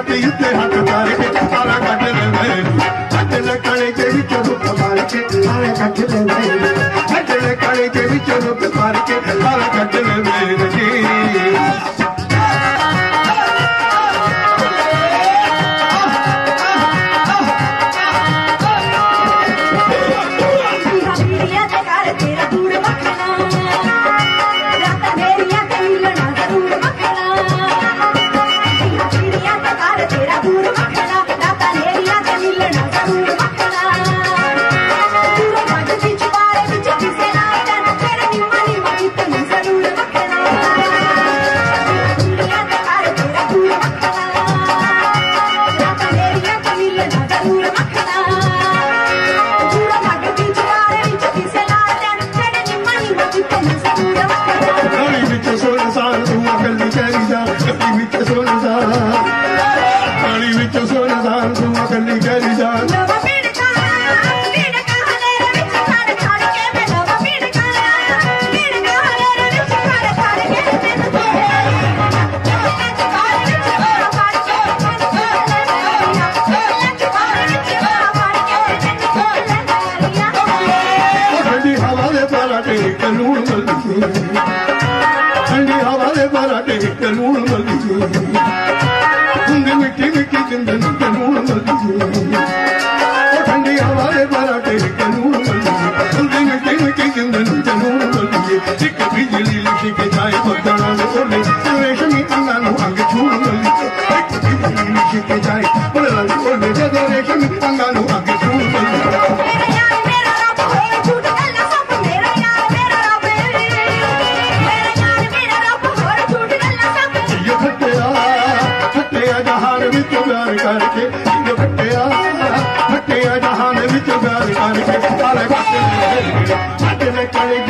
ਤੇ ਉੱਤੇ ਹੱਥ ਧਰ ਕੇ ਤਾਰਾ ਕੱਢ ਲੈਂਦੇ ਛੱਡ ਲੈ ਕਾਲੇ ਦੇ ਵਿੱਚ ਰੁੱਖ ਮਾਰ ਕੇ ਤਾਰਾ ਕੱਢ ਲੈਂਦੇ ਛੱਡ ਲੈ ਕਾਲੇ ਦੇ ਵਿੱਚ ਰੁੱਖ ਮਾਰ ਕੇ ਤਾਰਾ ਕੱਢ ਲੈਂਦੇ மூணு ਕਰਕੇ ਜੋ ਘਟਿਆ ਘਟਿਆ ਜਹਾਨ ਵਿੱਚ ਗਾਲ ਕਰਕੇ ਸਾਲੇ ਘਟੇ ਘਟੇ ਕੜੇ